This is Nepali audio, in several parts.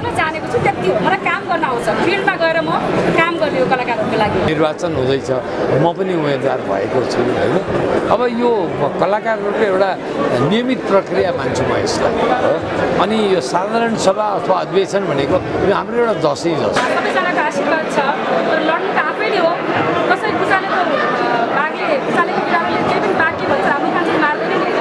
गर्न जानेको छु त्यति हो मलाई काम गर्न आउँछ। फिल्डमा गएर म काम गर्ने हो कलाकारहरूको लागि। निर्वाचन हुँदैछ। म पनि उम्मेदवार भएको छु होइन? अब यो कलाकारहरूको एउटा नियमित प्रक्रिया मान्छु म यसलाई अनि यो साधारण सभा अथवा अधिवेशन भनेको यो हाम्रो एउटा दसैँ जस्तो। सबैजनाको आशीर्वाद छ तर लड्नु त आफैले हो कसै पुचालेको अ, बाघले पुचालेको बिरालोले केही पनि बाँकी भन्छ हाम्रो मान्छे मार्दैन नि होइन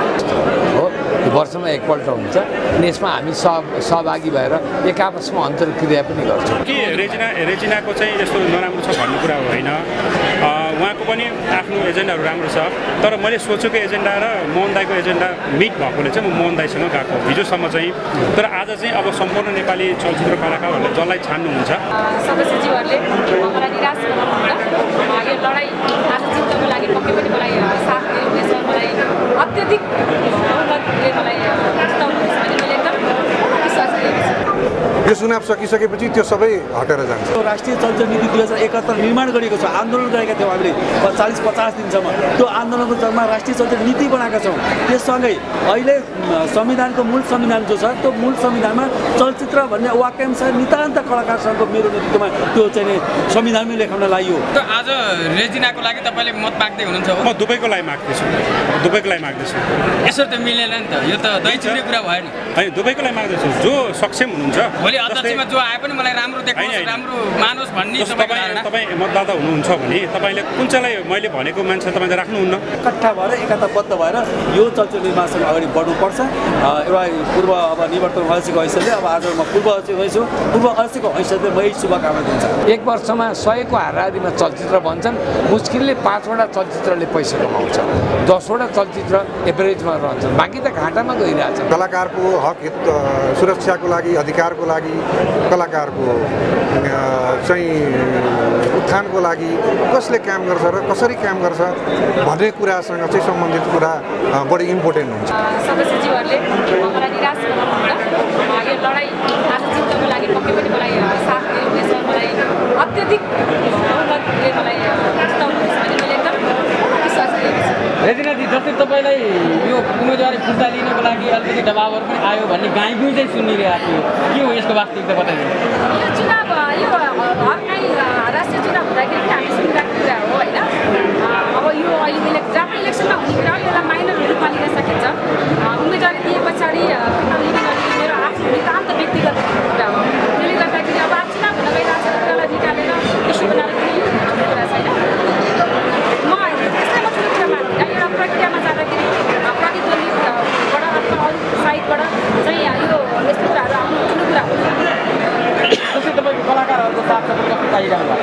हो यो वर्षमा एकपल्ट हुन्छ अनि यसमा हामी सह सहभागी भएर एक आपसमा अन्तर्क्रिया पनि गर्छौँ कि रेजिना रेजिनाको चाहिँ यस्तो नराम्रो छ भन्ने कुरा होइन अ, उहाँको पनि आफ्नो एजेन्डाहरू राम्रो छ तर मैले सोचेको एजेन्डा र मोहन दाईको एजेन्डा मिट भएकोले चाहिँ म मोहन दाईसँग गएको हिजोसम्म चाहिँ तर आज चाहिँ अब सम्पूर्ण नेपाली चलचित्र कलाकारहरूले जसलाई छान्नुहुन्छ लडाइँ आज जित्नको लागि पक्कै पनि मलाई साथ दिनुहुनेछ मलाई अत्यधिक बहुमतले मलाई जिताउनुहुनेछ भने मैले एकदम विश्वास गरेको छु यो चुनाव सकिसकेपछि त्यो सबै हटेर जान्छ। त्यो राष्ट्रिय चलचित्र नीति दुई हजार एकहत्तर निर्माण गरिएको छ आन्दोलन गरेका थियौँ हामीले चालिस पचास दिनसम्म। त्यो आन्दोलनको क्रममा राष्ट्रिय चलचित्र नीति बनाएका छौँ। त्यससँगै अहिले संविधानको मूल संविधान जो छ त्यो मूल संविधानमा चलचित्र भन्ने वाक्यांश नितान्त कलाकारसँगको मेरो नेतृत्वमा त्यो चाहिँ नि संविधानमै लेखाउन लागि हो त आज रेजिनाको लागि तपाईँले मत माग्दै हुनुहुन्छ हो? म दुबईको लागि माग्दैछु। दुबईको लागि माग्दैछु। यसरी त मिलेन नि त। यो त चिउरे कुरा भएन। होइन दुबईको लागि माग्दैछु। जो सक्षम हुनुहुन्छ भोलि अध्यक्षमा जो आए पनि मलाई राम्रो होइन। राम्रो मानोस् भन्ने तपाईँ तपाईँ मतदाता हुनुहुन्छ भने तपाईँले कुन चाहिँलाई मैले भनेको मान्छे तपाईँले राख्नुहुन्न? इकट्ठा भएर एकताबद्ध भएर यो चलचित्र निर्माणसँग अगाडि बढ्नुपर्छ। एउटा पूर्व अब निवर्तन अध्यक्षको हैसियतले अब आज म पूर्व अध्यक्ष भएछु। पूर्व अध्यक्षको हैसियतले मै शुभकामना दिन्छ। एक वर्षमा सयको हाराहारीमा चलचित्र बन्छन् मुस्किलले पाँचवटा चलचित्रले पैसा कमाउँछ। दसवटा चलचित्र एभरेजमा रहन्छन्। बाँकी त घाटामा गइरहेछन्। कलाकारको हक हित सुरक्षाको लागि अधिकारको लागि कलाकारको चाहिँ उत्थानको लागि कसले काम गर्छ र कसरी काम गर्छ भन्ने कुरासँग चाहिँ सम्बन्धित कुरा बढी इम्पोर्टेन्ट हुन्छ सदस्यज्यूहरूले मलाई निराश बनाउनुहुन्न यो लडाइँ आज जित्नको लागि पक्कै पनि मलाई साथ दिनुहुनेछ मलाई अत्यधिक बहुमतले मलाई जिताउनुहुनेछ भने मैले एकदम विश्वास गरेको छु रेजिनाजी जस्तै तपाईँलाई यो उम्मेदवारी फिर्ता लिनको लागि अलिकति दबावहरू पनि आयो भन्ने गाई गुई चाहिँ सुनिरहेको थियो। के हो यसको वास्तविकता बताइदिनु। 非常软。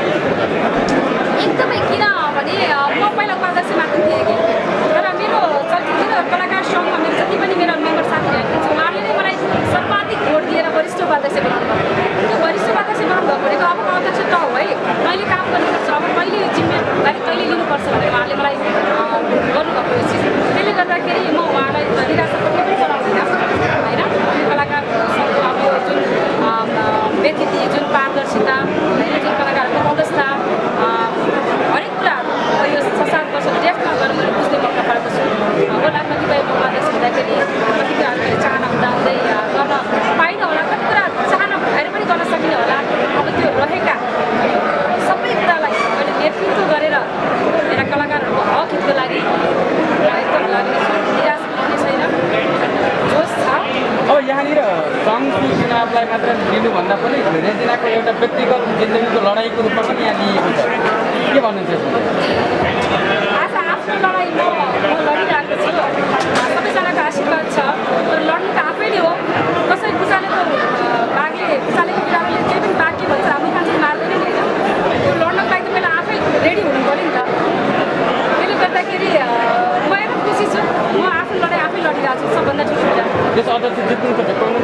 यस अध्यक्ष जित्नु त भेट्टाउनु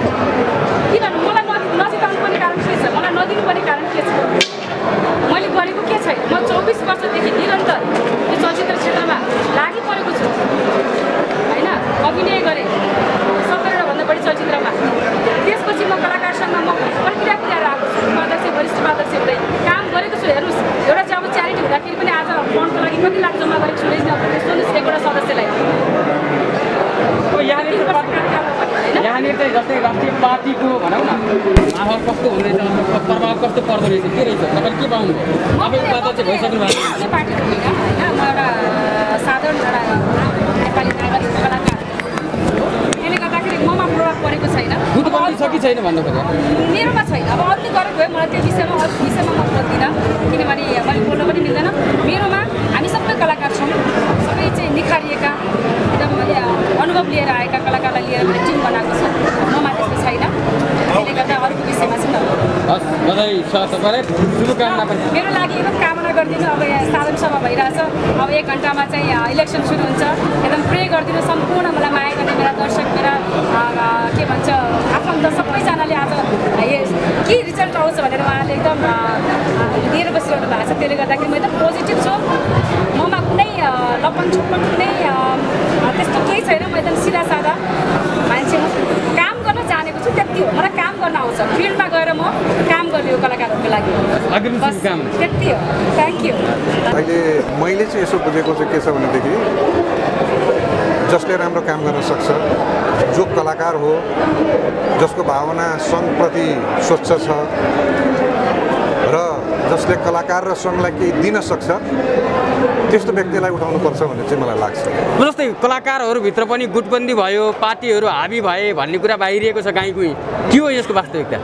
किनभने मलाई न नजिताउनु पर्ने कारण के छ? मलाई नदिनु पर्ने कारण के छ? मैले गरेको के छैन? म चौबिस वर्षदेखि निरन्तर यो चलचित्र क्षेत्रमा लागि परेको छु। होइन? अभिनय गरेँ। सत्तरवटा भन्दा बढी चलचित्रमा। त्यसपछि म कलाकारसँग म प्रक्रिया पुऱ्याएर आएको छु। उपाध्यक्ष वरिष्ठ उपाध्यक्ष हुँदै काम गरेको छु। हेर्नुहोस् एउटा चाहिँ अब च्यारिटी हुँदाखेरि पनि आज फन्डको लागि कति लाख जम्मा गरेको छु सुन्नुहोस् एकवटा सदस्यलाई। यहाँनिर चाहिँ जस्तै राष्ट्रिय पार्टीको भनौँ न माहौल कस्तो हुँदैछ प्रभाव कस्तो पर्दो रहेछ के रहेछ? तपाईँले के पाउनुभयो तपाईँ उपाध्यक्ष भइसक्नु भएको छ। कि छैन भन्नु मेरोमा छैन। अब अरूले गरेको भए मलाई त्यो विषयमा अरू विषयमा म बोल्दिनँ किनभने मैले बोल्न पनि मिल्दैन। मेरोमा हामी सबै कलाकार छौँ। सबै चाहिँ निखारिएका। एकदम मैले अनुभव लिएर आएका कलाकारलाई लिएर मैले टिम बनाएको छु ममा त्यस्तो छैन त्यसले गर्दा अरूको विषयमा चाहिँ मेरो लागि एकदम कामना गरिदिनु अब यहाँ साधारण सभा भइरहेछ अब एक घन्टामा चाहिँ इलेक्सन सुरु हुन्छ एकदम प्रे गरिदिनु सम्पूर्ण मलाई माया गर्ने मेरा दर्शक मेरा के भन्छ आफन्त सबैजनाले आज के रिजल्ट आउँछ भनेर उहाँले एकदम लिएर बसिरहनु भएको छ त्यसले गर्दाखेरि म एकदम पोजिटिभ छु ममा कुनै लपन छुप्पन कुनै त्यस्तो केही छैन म एकदम सिधा सादा मान्छे हो। काम गर्न जानेको छु त्यति हो। मलाई काम गर्न आउँछ। फिल्डमा गएर म काम गर्ने हो कलाकारहरूको लागि। त्यति हो। थ्याङ्क यू अहिले मैले चाहिँ यसो बुझेको चाहिँ के छ भनेदेखि जसले राम्रो काम गर्न सक्छ जो कलाकार हो जसको भावना सङ्घप्रति स्वच्छ छ र जसले कलाकार र सङ्घलाई केही दिन सक्छ त्यस्तो व्यक्तिलाई उठाउनुपर्छ भन्ने चाहिँ मलाई लाग्छ। जस्तै कलाकारहरूभित्र पनि गुटबन्दी भयो पार्टीहरू हाबी भए भन्ने कुरा बाहिरिएको छ गाई गुई के हो यसको वास्तविकता?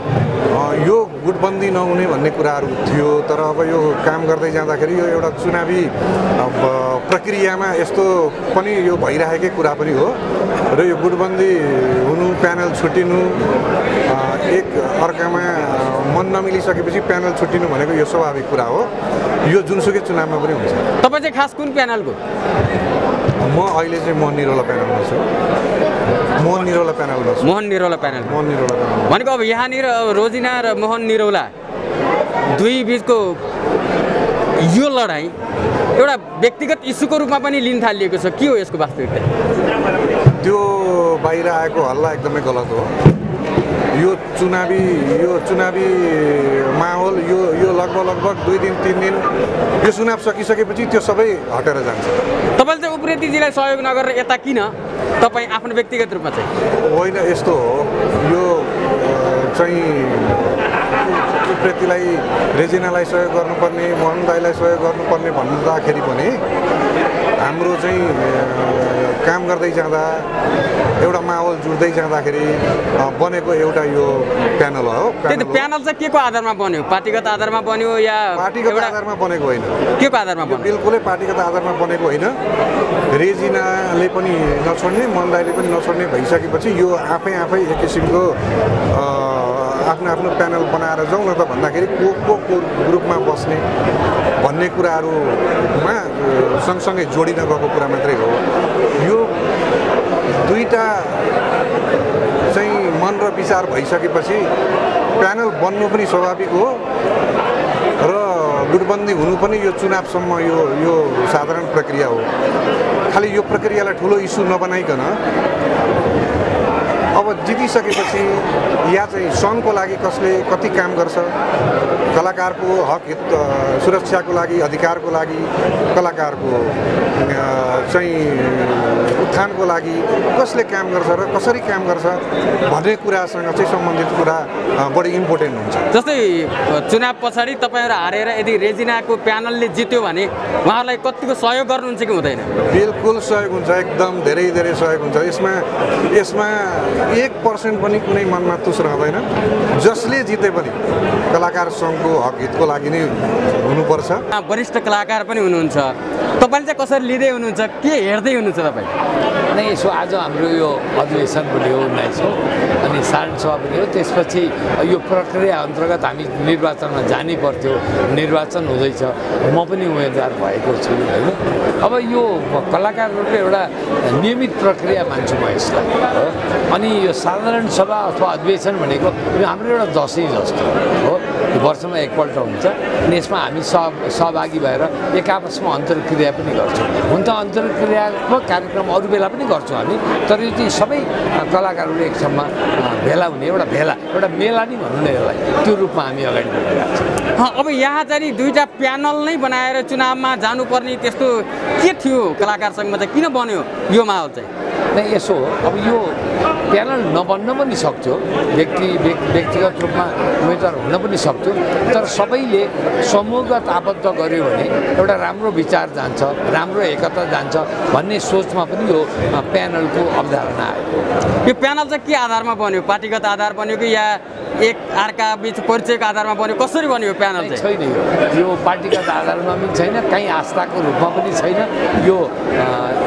यो गुटबन्दी नहुने भन्ने कुराहरू थियो तर अब यो काम गर्दै जाँदाखेरि यो एउटा चुनावी प्रक्रियामा यस्तो पनि यो भइरहेकै कुरा पनि हो। र यो गुटबन्दी हुनु प्यानल छुट्टिनु एक अर्कामा मन नमिलिसकेपछि प्यानल छुट्टिनु भनेको यो स्वाभाविक कुरा हो। यो जुनसुकै चुनावमा पनि हुन्छ। तपाईँ चाहिँ खास कुन प्यानलको? म अहिले चाहिँ मोहन निरौला प्यानलमा छु। मोहन निरौला प्यानलमा छु। मोहन निरौला प्यानल। मोहन निरौला प्यानल भनेको अब यहाँनिर अब रोजिना र मोहन निरौला दुई बिचको यो लडाइँ एउटा व्यक्तिगत इस्युको रूपमा पनि लिन थालिएको छ। के हो यसको वास्तविकता? त्यो बाहिर आएको हल्ला एकदमै गलत हो। यो चुनावी यो चुनावी माहौल यो यो लगभग लगभग दुई दिन तिन दिन यो चुनाव सकिसकेपछि त्यो सबै हटेर जान्छ। तपाईँले चाहिँ उप्रेतीजीलाई सहयोग नगरेर यता किन? तपाईँ आफ्नो व्यक्तिगत रूपमा चाहिँ। होइन यस्तो हो। यो चाहिँ उप्रेतीलाई रेजिनालाई सहयोग गर्नुपर्ने मोहन दाईलाई सहयोग गर्नुपर्ने भन्दाखेरि पनि हाम्रो चाहिँ काम गर्दै जाँदा एउटा माहौल जुट्दै जाँदाखेरि बनेको एउटा यो प्यानल हो त्यही त प्यानल चाहिँ के को आधारमा बन्यो? पार्टीगत आधारमा बन्यो या पार्टीगत आधारमा बनेको होइन। के को आधारमा बन्यो? बिल्कुलै पार्टीगत आधारमा बनेको होइन। रेजिनाले पनि नछोड्ने मनदाईले पनि नछोड्ने भइसकेपछि यो आफै आफै एक किसिमको आफ्नो आफ्नो प्यानल बनाएर जाउँ न त भन्दाखेरि को को को ग्रुपमा बस्ने भन्ने कुराहरूमा सँगसँगै जोडिन गएको कुरा मात्रै हो। यो दुईवटा चाहिँ मन र विचार भइसकेपछि प्यानल बन्नु पनि स्वाभाविक हो र गुटबन्दी हुनु पनि यो चुनावसम्म यो यो साधारण प्रक्रिया हो। खालि यो प्रक्रियालाई ठुलो इस्यु नबनाइकन अब जितिसकेपछि या चाहिँ सङ्घको लागि कसले कति काम गर्छ कलाकारको हक हित सुरक्षाको लागि अधिकारको लागि कलाकारको चाहिँ उत्थानको लागि कसले काम गर्छ र कसरी काम गर्छ भन्ने कुरासँग चाहिँ सम्बन्धित कुरा बढी इम्पोर्टेन्ट हुन्छ। जस्तै चुनाव पछाडि तपाईँहरू हारेर यदि रेजिनाको प्यानलले जित्यो भने उहाँहरूलाई कतिको सहयोग गर्नुहुन्छ कि हुँदैन? बिल्कुल सहयोग हुन्छ एकदम धेरै धेरै सहयोग हुन्छ। यसमा यसमा एक पर्सेन्ट पनि कुनै मनमा तुस रहँदैन। जसले जिते पनि कलाकार सङ्घको हक हितको लागि नै हुनुपर्छ। वरिष्ठ कलाकार पनि हुनुहुन्छ। तपाईँले चाहिँ कसरी लिँदै हुनुहुन्छ? के हेर्दै हुनुहुन्छ तपाईँ? नै यसो आज हाम्रो यो अधिवेशन पनि हो उन्नाइसौँ अनि साधारण सभा पनि हो। त्यसपछि यो प्रक्रिया अन्तर्गत हामी निर्वाचनमा जानै पर्थ्यो। निर्वाचन हुँदैछ। म पनि उम्मेदवार भएको छु होइन? अब यो कलाकारहरूको एउटा नियमित प्रक्रिया मान्छु म यसलाई हो? अनि यो साधारण सभा अथवा अधिवेशन भनेको यो हाम्रो एउटा दसैँ जस्तो हो। वर्षमा एकपल्ट हुन्छ अनि यसमा हामी सह सहभागी भएर एक आपसमा अन्तर्क्रिया पनि गर्छौँ हुन त अन्तर्क्रियात्मक कार्यक्रम अरू बेला पनि गर्छौँ हामी तर यो चाहिँ सबै कलाकारहरू एक ठाउँमा भेला हुने एउटा भेला एउटा मेला नि भनौँ न यसलाई त्यो रूपमा हामी अगाडि बढिरहेको छौँ अब यहाँ चाहिँ दुईवटा प्यानल नै बनाएर चुनावमा जानुपर्ने त्यस्तो के थियो कलाकार सङ्घमा चाहिँ किन बन्यो यो माहौल चाहिँ यसो हो अब यो प्यानल नबन्न पनि सक्थ्यो। व्यक्ति व्यक्- व्यक्तिगत रूपमा उम्मेदवार हुन पनि सक्थ्यो। तर सबैले समूहगत आबद्ध गर्यो भने एउटा राम्रो विचार जान्छ राम्रो एकता जान्छ भन्ने सोचमा पनि यो प्यानलको अवधारणा आयो। यो प्यानल चाहिँ के आधारमा बन्यो? पार्टीगत आधार बन्यो कि या एक अर्का बिच परिचयको आधारमा बन्यो। कसरी बन्यो यो प्यानल चाहिँ? छैन यो। यो पार्टीगत आधारमा पनि छैन कहीँ आस्थाको रूपमा पनि छैन। यो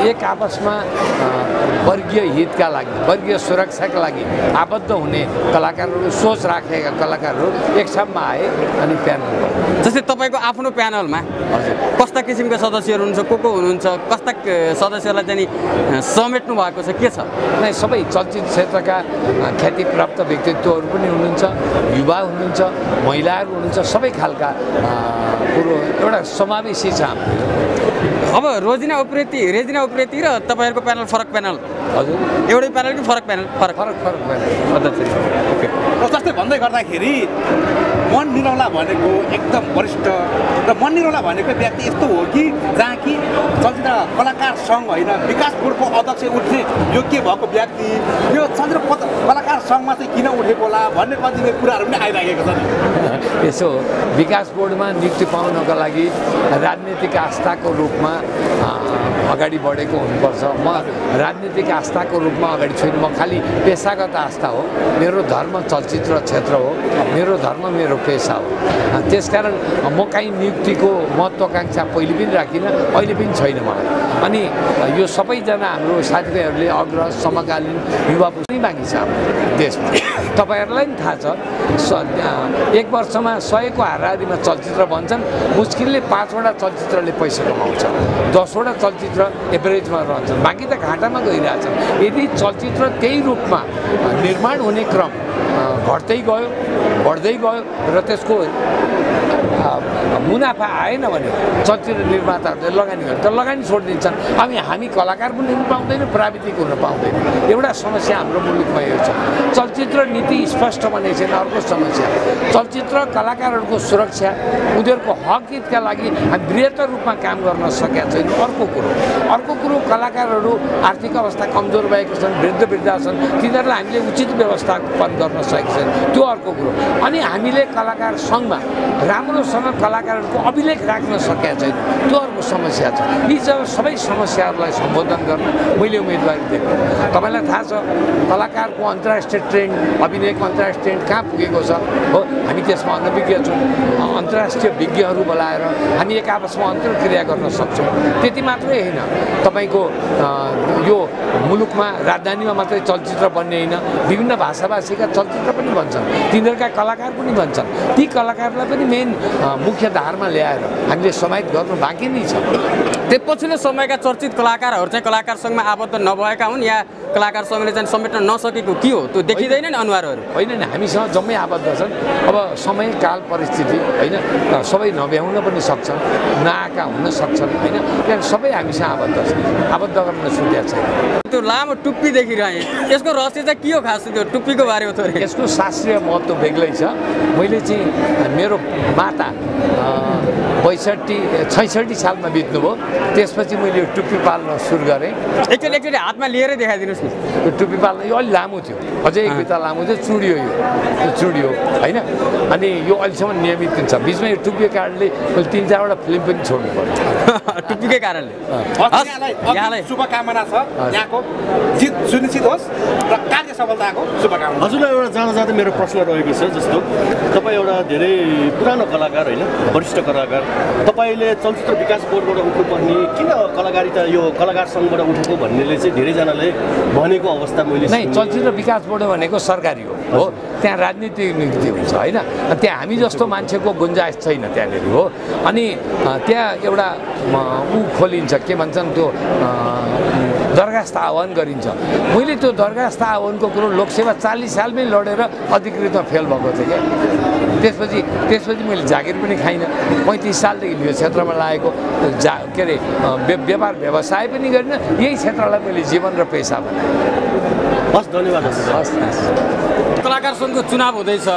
एक आपसमा वर्गीय हितका लागि वर्गीय सुरक्षाका लागि आबद्ध हुने कलाकारहरू सोच राखेका कलाकारहरू एक ठाउँमा आए अनि प्यानल जस्तै तपाईँको आफ्नो प्यानलमा हजुर। कस्ता किसिमका सदस्यहरू हुनुहुन्छ को को हुनुहुन्छ कस्ता सदस्यलाई चाहिँ समेट्नु भएको छ के छ? नै सबै चलचित्र क्षेत्रका ख्यातिप्राप्त व्यक्तित्वहरू पनि हुनुहुन्छ। युवा हुनुहुन्छ महिलाहरू हुनुहुन्छ सबै खालका कुरो एउटा समावेशी छ हाम्रो। अब रोजिना उप्रेती रेजिना उप्रेती र तपाईँहरूको प्यानल फरक प्यानल हजुर। एउटै प्यानल कि फरक प्यानल फरक। फरक फरक भयो अध्यक्ष ओके र जस्तै भन्दै गर्दाखेरि मन निरौला भनेको एकदम वरिष्ठ र मन निरौला भनेको व्यक्ति यस्तो हो कि जहाँ कि चलचित्र कलाकार सङ्घ होइन विकास बोर्डको अध्यक्ष उठ्ने योग्य भएको व्यक्ति। यो चलचित्र कलाकार सङ्घमा चाहिँ किन उठेको होला भन्ने कतिपय कुराहरू पनि आइरहेको छ यसो विकास बोर्डमा नियुक्ति पाउनको लागि राजनीतिक आस्थाको रूपमा अगाडि बढेको हुनुपर्छ। म राजनीतिक आस्थाको रूपमा अगाडि छुइनँ। म खालि पेसागत आस्था हो। मेरो धर्म चलचित्र क्षेत्र हो। मेरो धर्म मेरो पेसा हो। त्यसकारण म काहीँ नियुक्तिको महत्त्वाकाङ्क्षा पहिले पनि राखिनँ अहिले पनि छैन मलाई। अनि यो सबैजना हाम्रो साथीभाइहरूले अग्रज समकालीन युवा पुस्ता बाँकी छ हाम्रो देशमा। तपाईँहरूलाई पनि थाहा छ एक वर्षमा सयको हाराहारीमा चलचित्र बन्छन् मुस्किलले पाँचवटा चलचित्रले पैसा कमाउँछ दसवटा चलचित्र एभरेजमा रहन्छन्। बाँकी त घाटामा गइरहेछन्। यदि चलचित्र त्यही रूपमा निर्माण हुने क्रम घट्दै गयो बढ्दै गयो र त्यसको मुनाफा आएन भने चलचित्र निर्माताहरूले लगानी गर्छ लगानी छोडिदिन्छन्। अनि हामी कलाकार पनि हुन पाउँदैन प्राविधिक हुन पाउँदैन। एउटा समस्या हाम्रो मुलुकमा यो छ। चलचित्र नीति स्पष्ट बनेको छैन अर्को समस्या। चलचित्र कलाकारहरूको सुरक्षा उनीहरूको हक हितका लागि हामी बृहत्तर रूपमा काम गर्न सकेका छैनौँ। अर्को कुरो अर्को कुरो कलाकारहरू आर्थिक अवस्था कमजोर भएका छन् वृद्ध वृद्धा छन् तिनीहरूलाई हामीले उचित व्यवस्थापन गर्न सकेका छैन। त्यो अर्को कुरो। अनि हामीले कलाकार सङ्घमा राम्रोसँग कलाकारहरूको अभिलेख राख्न सकेका छैन। त्यो अर्को समस्या छ। यी सब सबै समस्याहरूलाई सम्बोधन गर्न मैले उम्मेदवारी दिएको। तपाईँलाई थाहा छ कलाकारको अन्तर्राष्ट्रिय ट्रेन्ड अभिनयको अन्तर्राष्ट्रिय ट्रेन्ड कहाँ पुगेको छ? हो हामी त्यसमा अनभिज्ञ छौँ। अन्तर्राष्ट्रिय विज्ञहरू बोलाएर हामी एक आपसमा अन्तर्क्रिया गर्न सक्छौँ। त्यति मात्रै होइन। तपाईँको यो मुलुकमा राजधानीमा मात्रै चलचित्र बन्ने होइन। विभिन्न भाषाभाषीका चलचित्र पनि बन्छन्। तिनीहरूका कलाकार पनि बन्छन्। ती कलाकारलाई पनि मेन मुख्य धारमा ल्याएर हामीले समाहित गर्नु बाँकी नै छ। त्यो पछिल्लो समयका चर्चित कलाकारहरू चाहिँ कलाकार सङ्घमा आबद्ध नभएका हुन् या कलाकार सङ्घले चाहिँ समेट्न नसकेको के हो? त्यो देखिँदैन नि अनुहारहरू। होइन नि हामीसँग जम्मै आबद्ध छन्। अब समय काल परिस्थिति होइन? सबै नभ्याउन पनि सक्छन् नआएका हुन सक्छन् होइन? त्यहाँ सबै हामीसँग आबद्ध छन्। आबद्ध गर्न छुट्या छैन। त्यो लामो टुप्पी देखिरहेँ। यसको रहस्य चाहिँ के हो खास त्यो टुप्पीको बारेमा थोरै? यसको शास्त्रीय महत्त्व बेग्लै छ। मैले चाहिँ मेरो माता बैसठी छैसठी सालमा बित्नुभयो। त्यसपछि मैले यो टुप्पी पाल्न सुरु गरेँ। एकचोटि एकचोटि हातमा लिएरै देखाइदिनुहोस् न। यो टुप्पी पाल्न यो अलिक लामो थियो। अझै एक बिता लामो थियो। चुडियो यो। यो चुडियो होइन? अनि यो अहिलेसम्म नियमित हुन्छ। बिचमा यो टुप्पीको कारणले मैले तिन चारवटा फिल्म पनि छोड्नु पर्यो। टुप्पीकै कारणले। यहाँलाई शुभकामना छ। यहाँको जित सुनिश्चित होस् र कार्य सफलताको शुभकामना। हजुरलाई एउटा जाँदा जाँदै मेरो प्रश्न रहेको छ जस्तो तपाईँ एउटा धेरै पुरानो कलाकार होइन? वरिष्ठ कलाकार। तपाईँले चलचित्र विकास बोर्डबाट उठ्नुपर्ने किन कलाकारिता यो कलाकार सङ्घबाट उठेको भन्नेले चाहिँ धेरैजनाले भनेको अवस्था मैले नै। चलचित्र विकास बोर्ड भनेको सरकारी हो। हो त्यहाँ राजनीतिक नियुक्ति हुन्छ होइन? त्यहाँ हामी जस्तो मान्छेको गुन्जाइस छैन त्यहाँनिर हो? अनि त्यहाँ एउटा ऊ खोलिन्छ के भन्छन् त्यो दरखास्त आह्वान गरिन्छ। मैले त्यो दरखास्त आह्वानको कुरो लोकसेवा चालिस सालमै लडेर अधिकृतमा फेल भएको थिएँ क्या। त्यसपछि त्यसपछि मैले जागिर पनि खाइनँ। पैँतिस सालदेखि यो क्षेत्रमा लागेको जा के अरे व्यापार व्यवसाय पनि गरिनँ। यही क्षेत्रलाई मैले जीवन र पेसा बनाएँ। हस् धन्यवाद। हजुर कलाकार सङ्घको चुनाव हुँदैछ।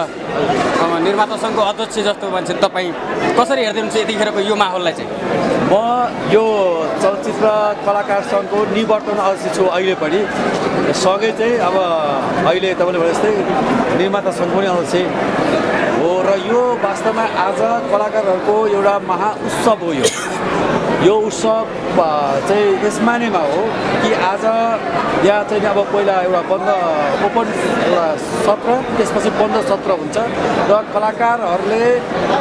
निर्माता सङ्घको अध्यक्ष जस्तो मान्छे तपाईँ कसरी हेर्दै हुनुहुन्छ यतिखेरको यो माहौललाई चाहिँ? म यो चलचित्र कलाकार सङ्घको निवर्तन अध्यक्ष छु अहिले पनि। सँगै चाहिँ अब अहिले तपाईँले भने जस्तै निर्माता सङ्घ पनि आउँछ हो र यो वास्तवमा आज कलाकारहरूको एउटा महाउत्सव हो यो। यो उत्सव चाहिँ यस मानेमा हो कि आज यहाँ चाहिँ अब पहिला एउटा बन्द ओपन एउटा सत्र त्यसपछि बन्द सत्र हुन्छ। र कलाकारहरूले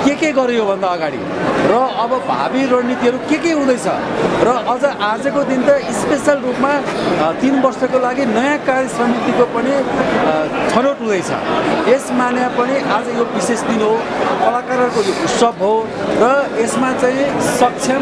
के के गर्यो योभन्दा अगाडि? र अब भावी रणनीतिहरू के के हुँदैछ? र अझ आजको दिन त स्पेसल रूपमा तिन वर्षको लागि नयाँ कार्य समितिको पनि छनौट हुँदैछ। यस माने पनि आज यो विशेष दिन हो। कलाकारहरूको यो उत्सव हो र यसमा चाहिँ सक्षम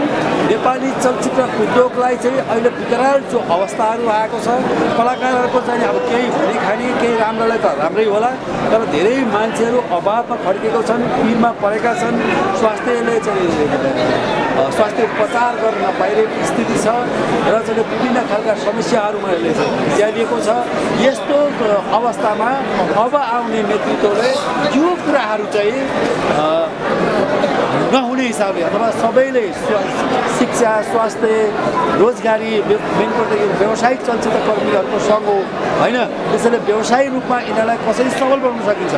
नेपाली चलचित्र उद्योगलाई चाहिँ अहिले विकराल जो अवस्थाहरू आएको छ कलाकारहरूको चाहिँ अब केही भनी खाने केही राम्रोलाई त राम्रै होला तर धेरै मान्छेहरू अभावमा खड्केको छन् पिरमा परेका छन्। स्वास्थ्यले चाहिँ Obrigado. स्वास्थ्य उपचार गर्न नपाइरहेको स्थिति छ र चाहिँ विभिन्न खालका समस्याहरूमा यसले चाहिँ छ यस्तो अवस्थामा अब आउने नेतृत्वले यो कुराहरू चाहिँ नहुने हिसाबले अथवा सबैले शिक्षा स्वास्थ्य रोजगारी व्य- मेन कुरो त यो व्यावसायिक चलचित्र कर्मीहरूको सङ्घ हो होइन? त्यसैले व्यवसायी रूपमा यिनीहरूलाई कसरी सबल बनाउन सकिन्छ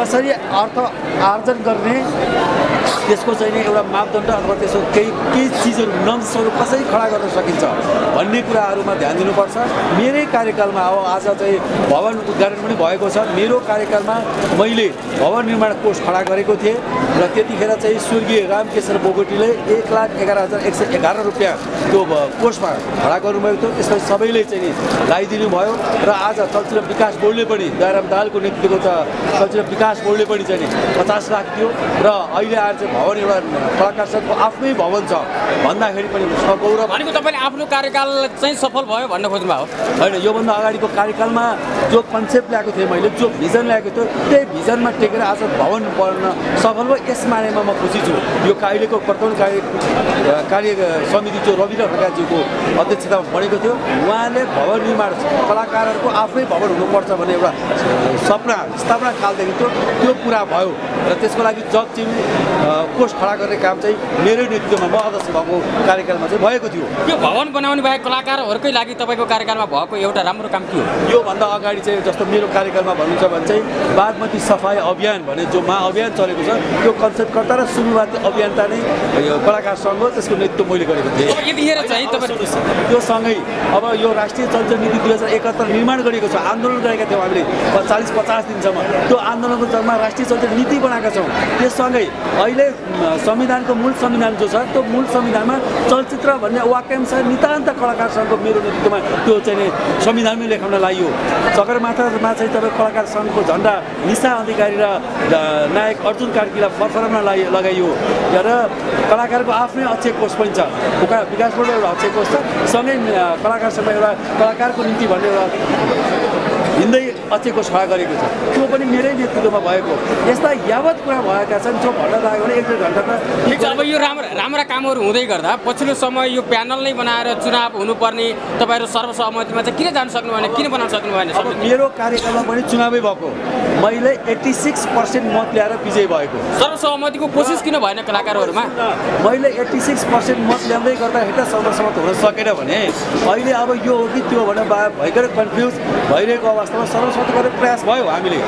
कसरी अर्थ आर्जन गर्ने त्यसको चाहिँ नि एउटा मापदण्ड अथवा त्यसको केही केही चिजहरू नम्सहरू कसरी खडा गर्न सकिन्छ भन्ने कुराहरूमा ध्यान दिनुपर्छ। मेरै कार्यकालमा अब आज चाहिँ भवन उद्घाटन पनि भएको छ। मेरो कार्यकालमा मैले भवन निर्माण कोष खडा गरेको थिएँ। र त्यतिखेर चाहिँ स्वर्गीय रामकेशर बोगटीले एक लाख एघार हजार एक सय एघार रुपियाँ त्यो कोषमा खडा गर्नुभएको थियो। त्यसलाई सबैले चाहिँ नि लगाइदिनु भयो र आज चलचित्र विकास बोर्डले पनि दयाराम दाहालको नेतृत्वको त चलचित्र विकास बोर्डले पनि चाहिँ नि पचास लाख दियो र अहिले आएर चाहिँ भवन एउटा कलाकार सङ्घको आफ्नै भवन छ भन्दाखेरि पनि सगौरव। भनेको तपाईँले आफ्नो कार्यकाल चाहिँ सफल भयो भन्न खोज्नु भएको होइन योभन्दा अगाडिको कार्यकालमा जो कन्सेप्ट ल्याएको थिएँ मैले जो भिजन ल्याएको थियो त्यही भिजनमा टेकेर आज भवन बन्न सफल भयो। यस मानेमा म खुसी छु। यो अहिलेको वर्तमान कार्य कार्य समिति जो रवि खड्काज्यूको अध्यक्षतामा बनेको थियो उहाँले भवन निर्माण कलाकारहरूको आफ्नै भवन हुनुपर्छ भन्ने एउटा सपना स्थापना कालदेखि थियो त्यो पुरा भयो। र त्यसको लागि जग टिम कोष खडा गर्ने काम चाहिँ मेरै नेतृत्वमा म अध्यक्ष भएको कार्यकालमा चाहिँ भएको थियो। यो भवन बनाउने बाहेक कलाकारहरूकै लागि तपाईँको कार्यकालमा भएको एउटा राम्रो काम के हो? योभन्दा अगाडि चाहिँ जस्तो मेरो कार्यकालमा भन्नुहुन्छ भने चाहिँ बागमती सफाइ अभियान भने जो महाअभियान चलेको छ त्यो कन्सेप्टकर्ता र सुरुवाती अभियन्ता नै यो कलाकार सङ्घ हो त्यसको नेतृत्व मैले गरेको थिएँ। त्यो सँगै अब यो राष्ट्रिय चलचित्र नीति दुई हजार एकहत्तर निर्माण गरिएको छ आन्दोलन गरेका थियौँ हामीले चालिस पचास दिनसम्म। त्यो आन्दोलनको क्रममा राष्ट्रिय चलचित्र नीति बनाएका छौँ। त्यससँगै अहिले संविधानको मूल संविधान जो छ त्यो मूल संविधानमा चलचित्र भन्ने वाक्यांश नितान्त कलाकार सङ्घको मेरो नेतृत्वमा त्यो चाहिँ संविधानमै लेखाउन लागियो सगरमाथामा चाहिँ तपाईँ कलाकार सङ्घको झन्डा निशा अधिकारी र नायक अर्जुन कार्कीलाई लागि लगाइयो। र कलाकारको आफ्नै अक्षय कोष पनि छ। विका- विकास बोर्ड एउटा अक्षय कोष छ। सँगै अ, कलाकार सङ्घमा एउटा कलाकारको निम्ति भन्ने एउटा हिँड्दै कोष खडा गरेको छ। त्यो पनि मेरै नेतृत्वमा भएको यस्ता यावत कुरा भएका छन् जो भन्न लाग्यो भने एक डेढ घन्टा त ठिक छ अब यो राम्रा राम्रा कामहरू हुँदै गर्दा पछिल्लो समय यो प्यानल नै बनाएर चुनाव हुनुपर्ने तपाईँहरू सर्वसहमतिमा चाहिँ किन जान सक्नु भने किन बनाउन सक्नु भएन अब मेरो कार्यकालमा पनि चुनावै भएको मैले एट्टी सिक्स पर्सेन्ट मत ल्याएर विजय भएको सर्वसहमतिको कोसिस किन भएन कलाकारहरूमा? मैले एट्टी सिक्स पर्सेन्ट मत ल्याउँदै गर्दा हेर्दा सर्वसम्मत हुन सकेन भने अहिले अब यो हो कि त्यो भने बा भयङ्कर कन्फ्युज भइरहेको अवस्थामा सर्वसम्मत प्रयास भयो हामीले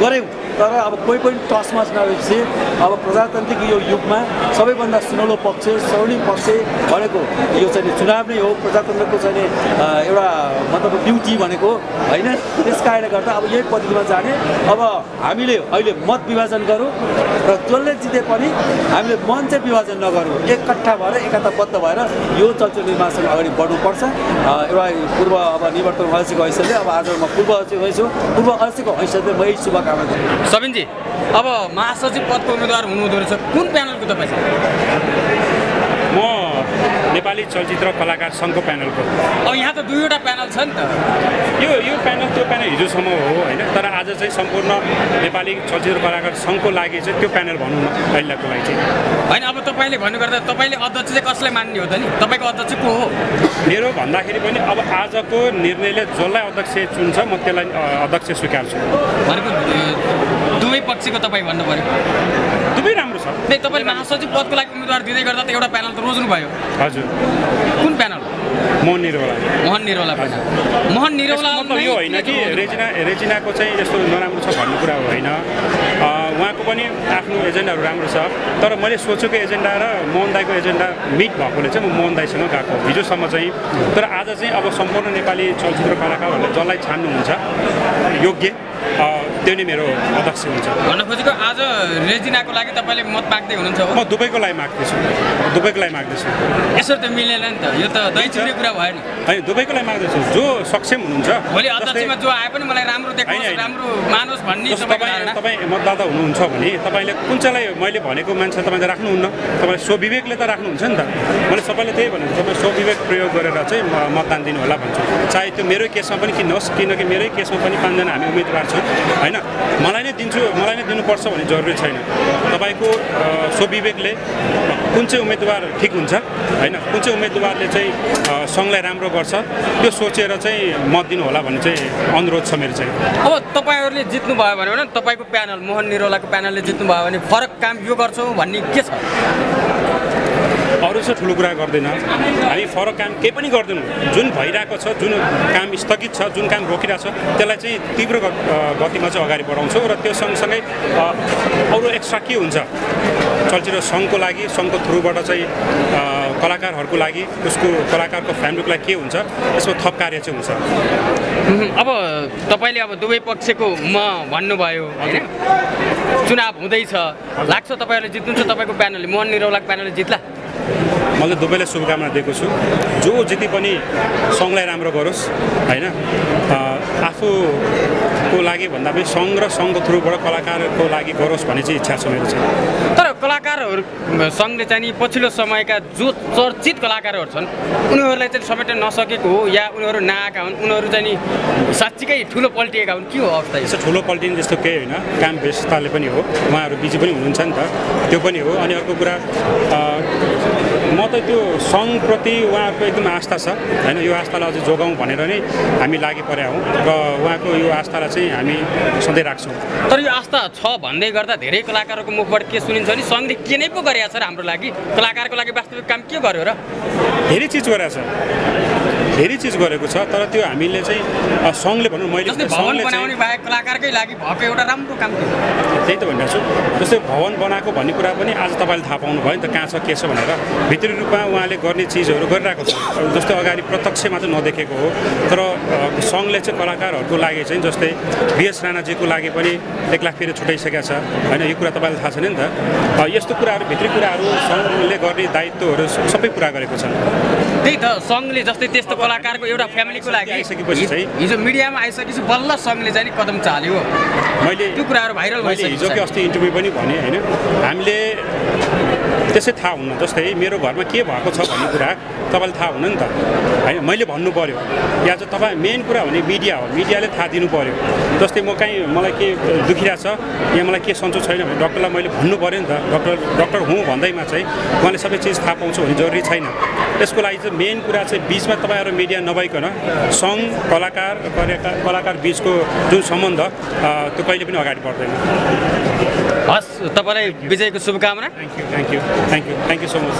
गऱ्यौँ तर अब कोही पनि टसमस नभएपछि अब प्रजातान्त्रिक यो युगमा सबैभन्दा सुनौलो पक्ष स्वर्णिम पक्ष भनेको यो चाहिँ चुनाव नै हो प्रजातन्त्रको चाहिँ एउटा मतलब ड्युटी भनेको होइन? त्यस कारणले गर्दा अब यही पद्धतिमा जाने। अब हामीले अहिले मत विभाजन गरौँ र जसले जिते पनि हामीले मन चाहिँ विभाजन नगरौँ। एकट्ठा भएर एकताबद्ध भएर यो चलचित्र निर्माणसँग अगाडि बढ्नुपर्छ। एउटा पूर्व अब निवर्तन अध्यक्षको हैसियतले अब आज म पूर्व अध्यक्ष भइसु पूर्व अध्यक्षको हैसियतले म शुभकामना दिन्छु। सबिनजी अब महासचिव पदको उम्मेद्वार हुनुहुँदो रहेछ। कुन प्यानलको तपाईँ नेपाली चलचित्र कलाकार सङ्घको प्यानलको। अब यहाँ त दुईवटा प्यानल छ नि त। यो यो प्यानल त्यो प्यानल हिजोसम्म हो होइन? तर आज चाहिँ सम्पूर्ण नेपाली चलचित्र कलाकार सङ्घको लागि चाहिँ त्यो प्यानल भनौँ न अहिलेको लागि चाहिँ। होइन अब तपाईँले भन्नुपर्दा तपाईँले अध्यक्ष चाहिँ कसलाई मान्ने हो त नि? तपाईँको अध्यक्ष को हो? मेरो भन्दाखेरि पनि अब आजको निर्णयले जसलाई अध्यक्ष चुन्छ म त्यसलाई अध्यक्ष स्वीकार्छु। भनेको दुवै पक्षको तपाईँ भन्नु पऱ्यो दुवै राम्रो छ। त्यही तपाईँले महासचिव पदको लागि उम्मेदवार दिँदै गर्दा त एउटा प्यानल त रोज्नु भयो। हजुर। कुन प्यानल मोहन निरौला मोहन निरौला प्यानल मोहन निरौला यो होइन कि रेजिना रेजिनाको चाहिँ यस्तो नराम्रो छ भन्ने कुरा होइन। उहाँको पनि आफ्नो एजेन्डाहरू राम्रो छ। तर मैले सोचेको एजेन्डा र मोहन दाईको एजेन्डा मिट भएकोले चाहिँ म मोहन दाईसँग गएको हिजोसम्म चाहिँ। तर आज चाहिँ अब सम्पूर्ण नेपाली चलचित्र कलाकारहरूले जसलाई छान्नुहुन्छ योग्य त्यो नै मेरो अध्यक्ष हुन्छ भन्न खोजेको आज रेजिनाको लागि तपाईँले मत माग्दै हुनुहुन्छ म दुबईको लागि माग्दैछु। दुबईको लागि माग्दैछु। यसरी त मिलेन नि त। यो त चिउरे कुरा भयो नि। होइन दुबईको लागि माग्दैछु। जो सक्षम हुनुहुन्छ भोलि अध्यक्षमा जो आए पनि मलाई राम्रो। राम्रो मानोस् भन्ने तपाईँ तपाईँ मतदाता हुनुहुन्छ भने तपाईँले कुन चाहिँलाई मैले भनेको मान्छे तपाईँले राख्नुहुन्न। तपाईँले स्वविवेकले त राख्नुहुन्छ नि त। मैले सबैले त्यही भनेको तपाईँ स्वविवेक प्रयोग गरेर चाहिँ म- मतदान दिनु होला भन्छु। चाहे त्यो मेरै केसमा पनि किन होस् किनकि मेरै केसमा पनि पाँचजना हामी उम्मेदवार छौँ। होइन? मलाई नै दिन्छु मलाई नै दिनुपर्छ भन्ने जरुरी छैन। तपाईँको स्वविवेकले कुन चाहिँ उम्मेदवार ठिक हुन्छ होइन? कुन चाहिँ उम्मेदवारले चाहिँ सङ्घलाई राम्रो गर्छ त्यो सोचेर चाहिँ मत दिनु होला भन्ने चाहिँ अनुरोध छ मेरो चाहिँ। अब तपाईँहरूले जित्नुभयो भने तपाईँको प्यानल मोहन निरौलाको प्यानलले जित्नुभयो भने फरक काम यो गर्छौँ भन्ने के छ? अरू चाहिँ ठुलो कुरा गर्दैन। हामी फरक काम केही पनि गर्दैनौँ। जुन भइरहेको छ जुन काम स्थगित छ जुन काम रोकिरहेको छ त्यसलाई चाहिँ तीव्र गतिमा चाहिँ अगाडि बढाउँछौँ र त्यो सँगसँगै अरू एक्स्ट्रा के हुन्छ? चलचित्र सङ्घको लागि सङ्घको थ्रुबाट चाहिँ कलाकारहरूको लागि उसको कलाकारको फ्यामिलीको लागि के हुन्छ? यसमा थप कार्य चाहिँ हुन्छ। अब तपाईँले अब दुवै पक्षको म भन्नुभयो होइन चुनाव हुँदैछ। लाग्छ तपाईँहरूले जित्नुहुन्छ तपाईँको प्यानलले। मोहन निरौलाको प्यानलले जित्ला। मैले दुबईलाई शुभकामना दिएको छु। जो जति पनि सङ्घलाई राम्रो गरोस् होइन? आफूको लागि भन्दा पनि सङ्घ र सङ्घको थ्रुबाट कलाकारको लागि गरोस् भन्ने चाहिँ इच्छा छ मेरो चाहिँ। तर कलाकारहरू सङ्घले चाहिँ नि पछिल्लो समयका जो चर्चित कलाकारहरू छन् उनीहरूलाई चाहिँ समेट्न नसकेको हो या उनीहरू नआएका हुन् उनीहरू चाहिँ नि साँच्चीकै ठुलो पल्टिएका हुन् के हो अवस्था यो? यसो ठुलो पल्टिने जस्तो केही होइन काम व्यस्तताले पनि हो उहाँहरू बिजी पनि हुनुहुन्छ नि त त्यो पनि हो। अनि अर्को कुरा म त त्यो सङ्घप्रति उहाँहरूको एकदम आस्था छ। होइन यो आस्थालाई अझै जोगाउँ भनेर नै हामी लागि परेका हौँ र उहाँको यो आस्थालाई चाहिँ हामी सधैँ राख्छौँ। तर यो आस्था छ भन्दै गर्दा धेरै कलाकारहरूको मुखबाट के सुनिन्छ भने सङ्घले के नै पो गरेको छ र हाम्रो लागि? कलाकारको लागि वास्तविक काम के गर्यो र? धेरै चिज गरेको छ। धेरै चिज गरेको छ तर त्यो हामीले चाहिँ सङ्घले भनौँ मैले कलाकारकै लागि भएको एउटा राम्रो काम? त्यही त भनिरहेको छु। जस्तै भवन बनाएको भन्ने कुरा पनि आज तपाईँले थाहा पाउनु भयो नि त कहाँ छ के छ भनेर। भित्री रूपमा उहाँले गर्ने चिजहरू गरिरहेको छ। जस्तै अगाडि प्रत्यक्षमा चाहिँ नदेखेको हो। तर सङ्घले चाहिँ कलाकारहरूको लागि चाहिँ जस्तै बिएस राणाजीको लागि पनि एक लाख फेरि छुट्याइसकेको छ। होइन यो कुरा तपाईँलाई थाहा छैन नि त? यस्तो कुराहरू भित्री कुराहरू सङ्घले गर्ने दायित्वहरू सबै पुरा गरेको छ। त्यही त सङ्घले जस्तै त्यस्तो कलाकारको एउटा फ्यामिलीको लागि आइसकेपछि चाहिँ- हिजो मिडियामा आइसकेपछि बल्ल सङ्घले चाहिँ कदम चाल्यो। मैले त्यो कुराहरू भाइरल हिजो भइसक्यो कि अस्ति इन्टरभ्यू पनि भने होइन? हामीले त्यसै थाहा हुन्न जस्तै मेरो घरमा के भएको छ भन्ने कुरा तपाईँलाई थाहा हुन्न नि त। होइन मैले भन्नु पऱ्यो या चाहिँ तपाईँ मेन कुरा भने मिडिया हो मिडियाले थाहा दिनु पऱ्यो जस्तै म कहीँ मलाई के दुखिरहेको छ या मलाई के सन्चो छैन भने डक्टरलाई मैले भन्नु पऱ्यो नि त। डक्टर डक्टर हुँ भन्दैमा चाहिँ उहाँले सबै चिज थाहा पाउँछ भन्ने जरुरी छैन। त्यसको लागि चाहिँ मेन कुरा चाहिँ बिचमा तपाईँहरू मिडिया नभइकन सङ्घ कलाकार कलाकार बिचको जुन सम्बन्ध त्यो कहिले पनि अगाडि बढ्दैन। हस् तपाईँलाई विजयको शुभकामना। Thank you thank you thank you thank you so much